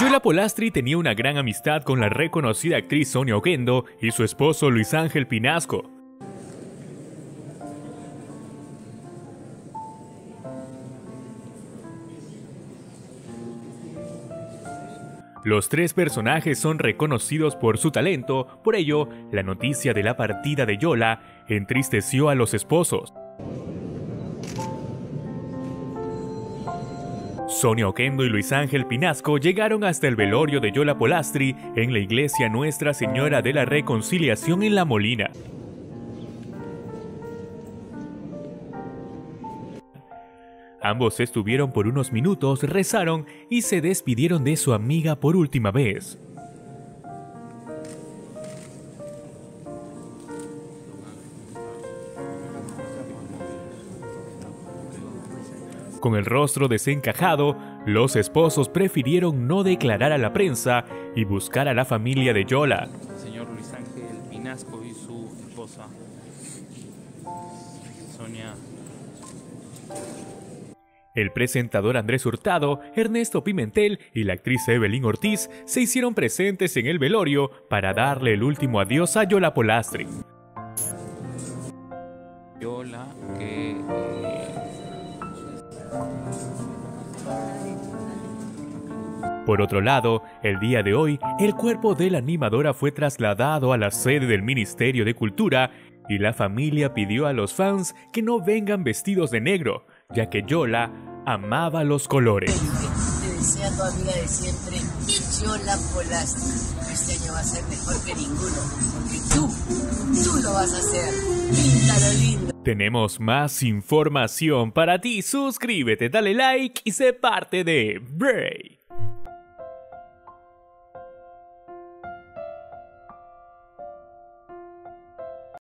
Yola Polastri tenía una gran amistad con la reconocida actriz Sonia Oquendo y su esposo Luis Ángel Pinasco. Los tres personajes son reconocidos por su talento, por ello, la noticia de la partida de Yola entristeció a los esposos. Sonia Oquendo y Luis Ángel Pinasco llegaron hasta el velorio de Yola Polastri en la iglesia Nuestra Señora de la Reconciliación en La Molina. Ambos estuvieron por unos minutos, rezaron y se despidieron de su amiga por última vez. Con el rostro desencajado, los esposos prefirieron no declarar a la prensa y buscar a la familia de Yola. Señor Luis Ángel Pinasco y su esposa Sonia. El presentador Andrés Hurtado, Ernesto Pimentel y la actriz Evelyn Ortiz se hicieron presentes en el velorio para darle el último adiós a Yola Polastri. Yola, que eh, Por otro lado, el día de hoy, el cuerpo de la animadora fue trasladado a la sede del Ministerio de Cultura y la familia pidió a los fans que no vengan vestidos de negro, ya que Yola amaba los colores. Te de siempre, Yola. Este año va a ser mejor que ninguno, vas a lindo. Tenemos más información para ti. Suscríbete, dale like y sé parte de Break.